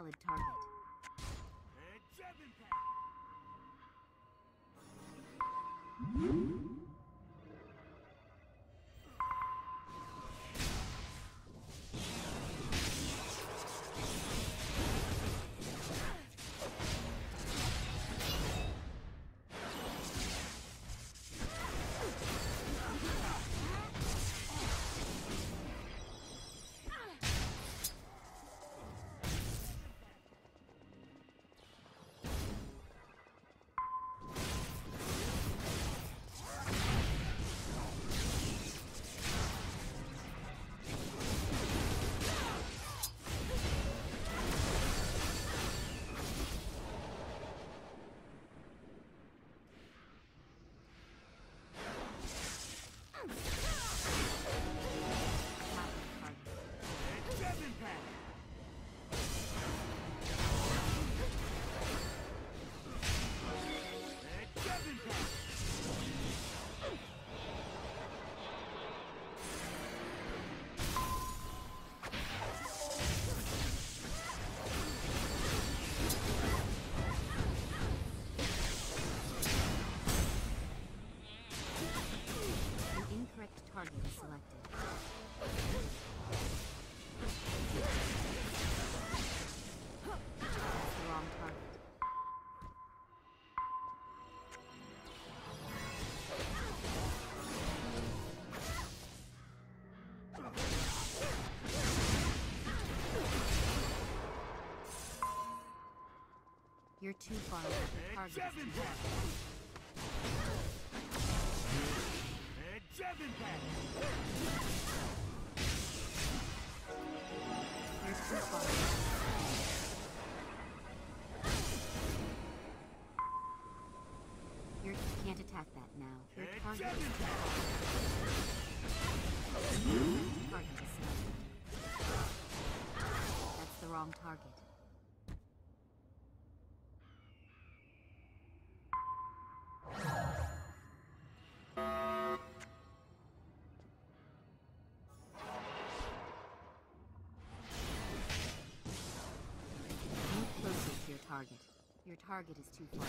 valid target. Target is selected. That's the wrong target. You're too far away. Target can't attack that now. Your target is too far away. Target is. That's the wrong target. Your target is too far.